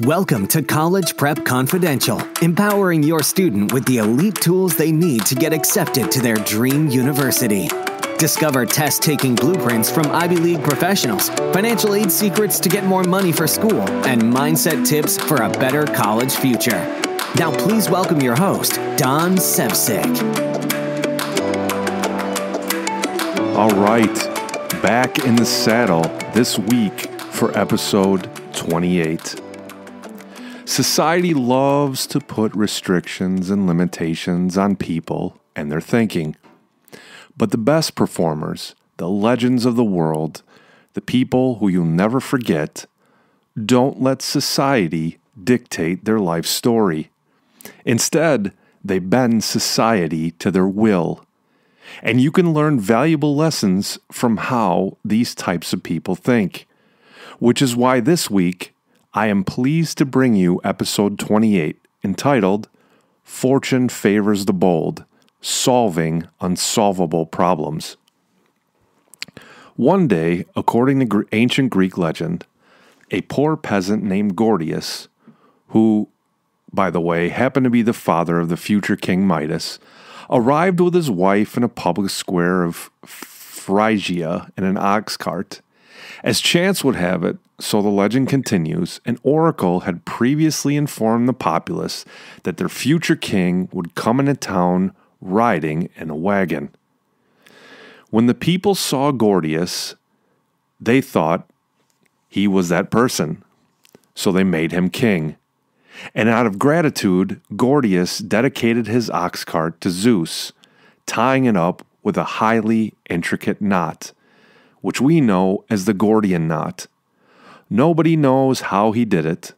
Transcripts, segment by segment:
Welcome to College Prep Confidential, empowering your student with the elite tools they need to get accepted to their dream university. Discover test taking blueprints from Ivy League professionals, financial aid secrets to get more money for school, and mindset tips for a better college future. Now, please welcome your host, Don Sevcik. All right, back in the saddle this week for episode 28. Society loves to put restrictions and limitations on people and their thinking. But the best performers, the legends of the world, the people who you'll never forget, don't let society dictate their life story. Instead, they bend society to their will. And you can learn valuable lessons from how these types of people think. Which is why this week, I am pleased to bring you episode 28 entitled Fortune Favors the Bold solving unsolvable problems. One day, according to ancient Greek legend, a poor peasant named Gordius, who, by the way, happened to be the father of the future King Midas, arrived with his wife in a public square of Phrygia in an ox cart. As chance would have it, so the legend continues, an oracle had previously informed the populace that their future king would come into town riding in a wagon. When the people saw Gordius, they thought he was that person, so they made him king. And out of gratitude, Gordius dedicated his ox cart to Zeus, tying it up with a highly intricate knot, which we know as the Gordian knot. Nobody knows how he did it,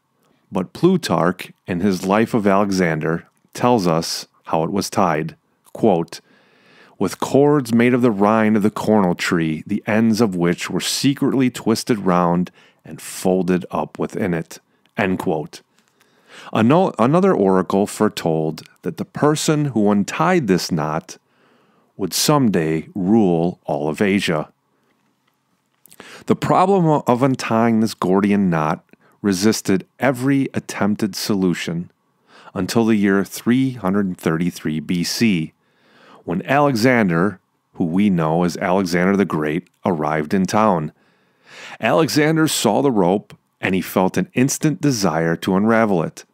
but Plutarch, in his Life of Alexander, tells us how it was tied quote, with cords made of the rind of the cornel tree, the ends of which were secretly twisted round and folded up within it. Another oracle foretold that the person who untied this knot would someday rule all of Asia. The problem of untying this Gordian knot resisted every attempted solution until the year 333 BC, when Alexander, who we know as Alexander the Great, arrived in town. Alexander saw the rope and he felt an instant desire to unravel it.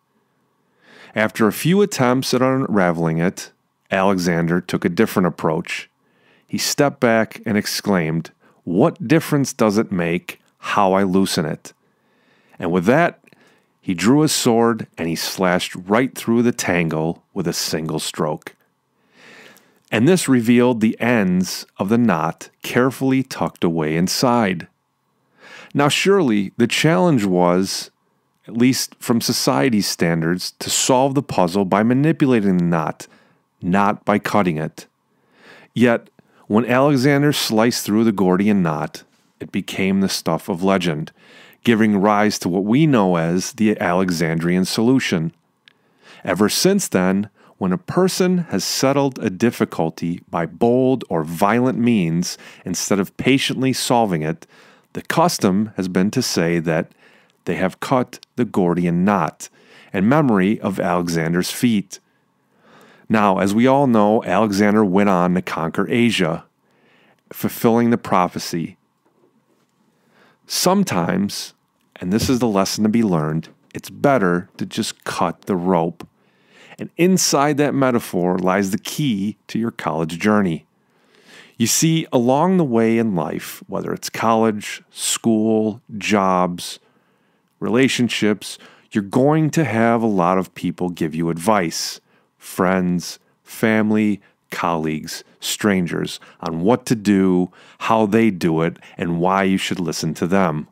After a few attempts at unraveling it, Alexander took a different approach. He stepped back and exclaimed, What difference does it make how I loosen it? And with that, he drew his sword and he slashed right through the tangle with a single stroke and this revealed the ends of the knot carefully tucked away inside. Now, surely the challenge was, at least from society's standards, to solve the puzzle by manipulating the knot, not by cutting it. Yet, when Alexander sliced through the Gordian knot, it became the stuff of legend, giving rise to what we know as the Alexandrian solution. Ever since then, when a person has settled a difficulty by bold or violent means instead of patiently solving it, the custom has been to say that they have cut the Gordian knot in memory of Alexander's feat. Now, as we all know, Alexander went on to conquer Asia, fulfilling the prophecy. Sometimes, and this is the lesson to be learned, it's better to just cut the rope and inside that metaphor lies the key to your college journey. You see, along the way in life, whether it's college, school, jobs, relationships, you're going to have a lot of people give you advice friends, family, colleagues, strangers on what to do, how they do it, and why you should listen to them.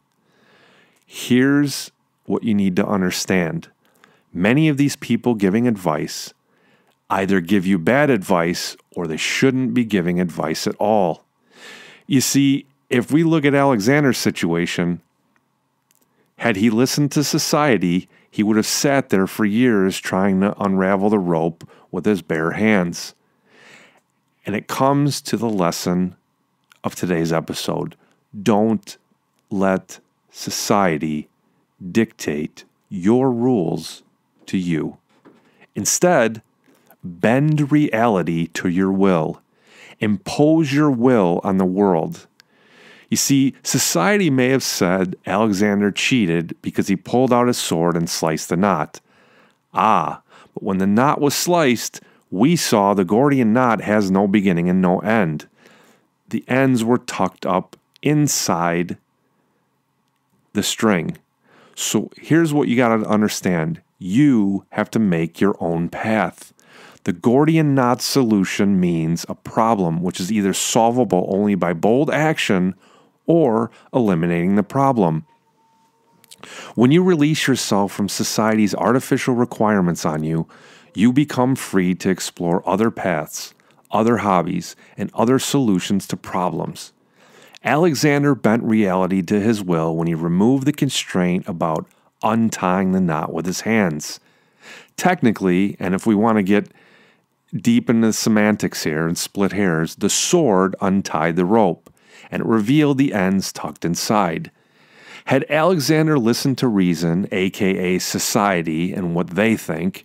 Here's what you need to understand Many of these people giving advice either give you bad advice or they shouldn't be giving advice at all. You see, if we look at Alexander's situation, had he listened to society, he would have sat there for years trying to unravel the rope with his bare hands. And it comes to the lesson of today's episode don't let society dictate your rules to you. Instead, bend reality to your will. Impose your will on the world. You see, society may have said Alexander cheated because he pulled out his sword and sliced the knot. Ah, but when the knot was sliced, we saw the Gordian knot has no beginning and no end. The ends were tucked up inside the string. So here's what you got to understand you have to make your own path. The Gordian knot solution means a problem which is either solvable only by bold action or eliminating the problem. When you release yourself from society's artificial requirements on you, you become free to explore other paths, other hobbies, and other solutions to problems. Alexander bent reality to his will when he removed the constraint about untying the knot with his hands. Technically, and if we want to get deep into the semantics here and split hairs, the sword untied the rope and it revealed the ends tucked inside. Had Alexander listened to reason, aka society, and what they think,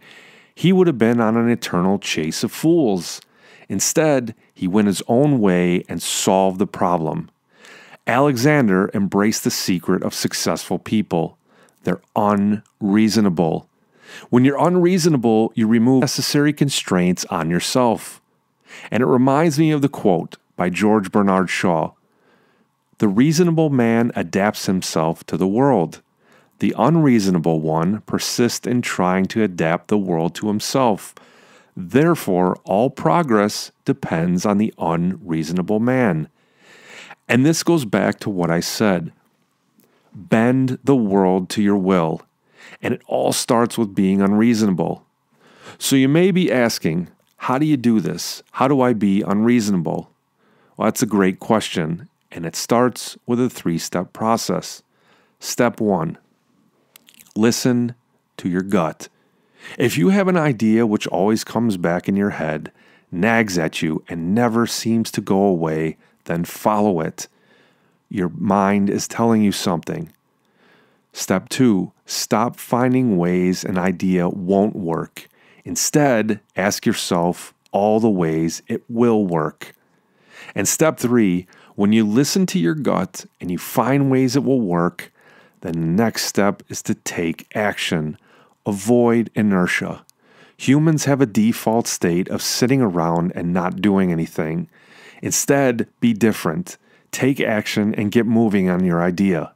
he would have been on an eternal chase of fools. Instead, he went his own way and solved the problem. Alexander embraced the secret of successful people. They're unreasonable. When you're unreasonable, you remove necessary constraints on yourself. And it reminds me of the quote by George Bernard Shaw The reasonable man adapts himself to the world. The unreasonable one persists in trying to adapt the world to himself. Therefore, all progress depends on the unreasonable man. And this goes back to what I said bend the world to your will. And it all starts with being unreasonable. So you may be asking, how do you do this? How do I be unreasonable? Well, that's a great question. And it starts with a three step process. Step one listen to your gut. If you have an idea which always comes back in your head, nags at you, and never seems to go away, then follow it. Your mind is telling you something. Step two, stop finding ways an idea won't work. Instead, ask yourself all the ways it will work. And step three, when you listen to your gut and you find ways it will work, the next step is to take action. Avoid inertia. Humans have a default state of sitting around and not doing anything. Instead, be different. Take action and get moving on your idea.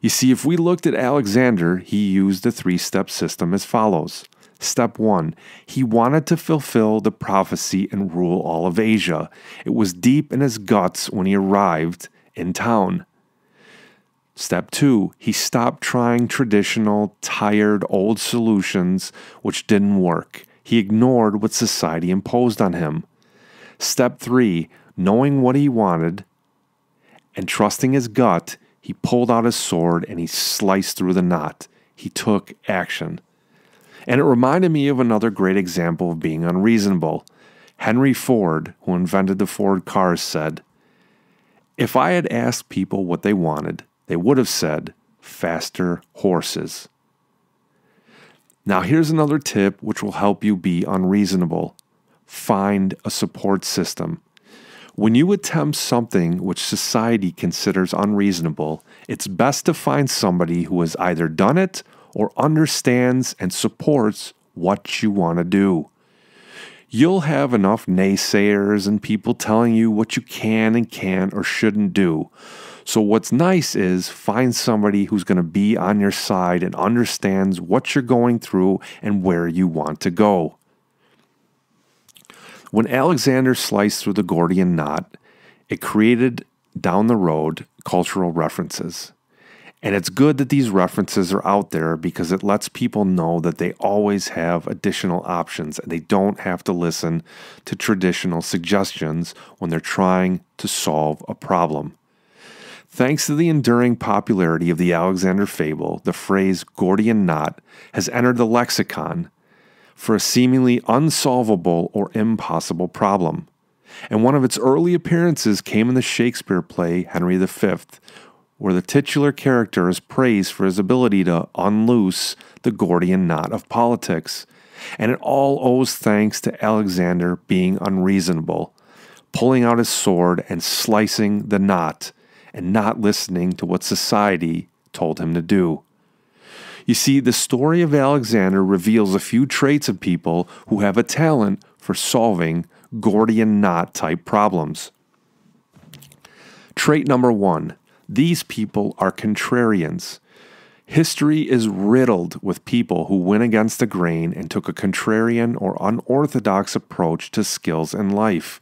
You see, if we looked at Alexander, he used the three step system as follows. Step one, he wanted to fulfill the prophecy and rule all of Asia. It was deep in his guts when he arrived in town. Step two, he stopped trying traditional, tired, old solutions which didn't work. He ignored what society imposed on him. Step three, knowing what he wanted and trusting his gut, he pulled out his sword and he sliced through the knot. He took action. And it reminded me of another great example of being unreasonable. Henry Ford, who invented the Ford cars, said, If I had asked people what they wanted, they would have said, faster horses. Now, here's another tip which will help you be unreasonable find a support system. When you attempt something which society considers unreasonable, it's best to find somebody who has either done it or understands and supports what you want to do. You'll have enough naysayers and people telling you what you can and can't or shouldn't do. So, what's nice is find somebody who's going to be on your side and understands what you're going through and where you want to go. When Alexander sliced through the Gordian knot, it created down the road cultural references. And it's good that these references are out there because it lets people know that they always have additional options and they don't have to listen to traditional suggestions when they're trying to solve a problem. Thanks to the enduring popularity of the Alexander fable, the phrase Gordian knot has entered the lexicon for a seemingly unsolvable or impossible problem. And one of its early appearances came in the Shakespeare play Henry V, where the titular character is praised for his ability to unloose the Gordian knot of politics. And it all owes thanks to Alexander being unreasonable, pulling out his sword and slicing the knot, and not listening to what society told him to do. You see, the story of Alexander reveals a few traits of people who have a talent for solving Gordian knot type problems. Trait number one these people are contrarians. History is riddled with people who went against the grain and took a contrarian or unorthodox approach to skills in life.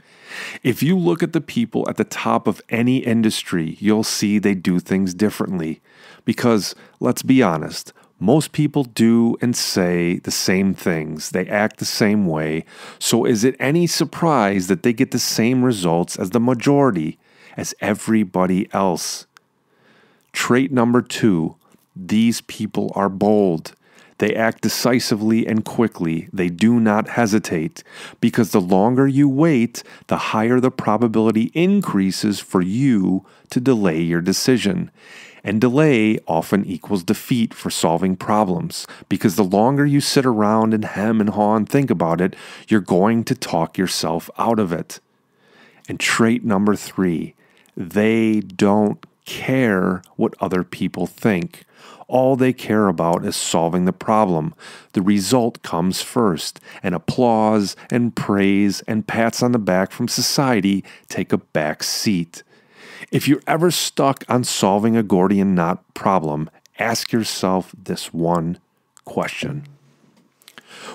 If you look at the people at the top of any industry, you'll see they do things differently. Because, let's be honest, most people do and say the same things, they act the same way. So, is it any surprise that they get the same results as the majority, as everybody else? Trait number two these people are bold. They act decisively and quickly. They do not hesitate. Because the longer you wait, the higher the probability increases for you to delay your decision. And delay often equals defeat for solving problems. Because the longer you sit around and hem and haw and think about it, you're going to talk yourself out of it. And trait number three, they don't care what other people think. All they care about is solving the problem. The result comes first, and applause and praise and pats on the back from society take a back seat. If you're ever stuck on solving a Gordian knot problem, ask yourself this one question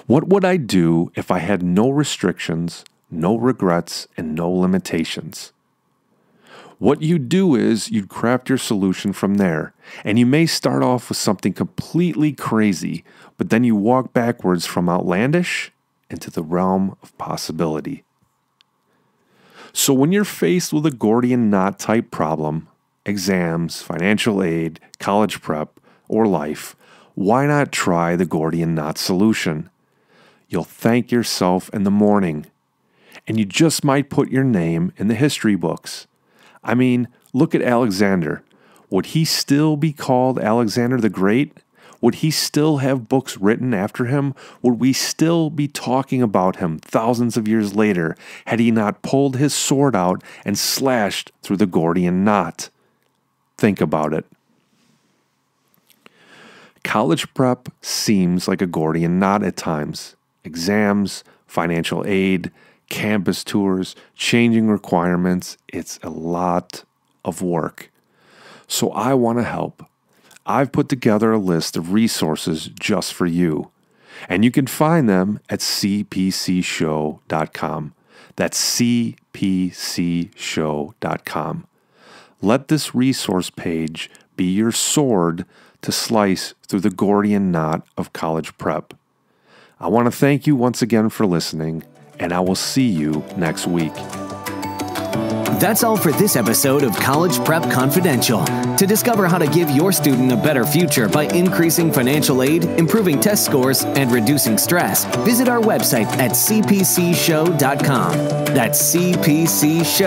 What would I do if I had no restrictions, no regrets, and no limitations? What you do is you'd craft your solution from there. And you may start off with something completely crazy, but then you walk backwards from outlandish into the realm of possibility. So when you're faced with a Gordian knot type problem, exams, financial aid, college prep, or life, why not try the Gordian knot solution? You'll thank yourself in the morning, and you just might put your name in the history books. I mean, look at Alexander. Would he still be called Alexander the Great? Would he still have books written after him? Would we still be talking about him thousands of years later had he not pulled his sword out and slashed through the Gordian knot? Think about it. College prep seems like a Gordian knot at times. Exams, financial aid, campus tours, changing requirements. It's a lot of work. So I want to help. I've put together a list of resources just for you, and you can find them at cpcshow.com. That's cpcshow.com. Let this resource page be your sword to slice through the Gordian knot of college prep. I want to thank you once again for listening and I will see you next week. That's all for this episode of College Prep Confidential. To discover how to give your student a better future by increasing financial aid, improving test scores, and reducing stress, visit our website at cpcshow.com. That's cpcshow.com.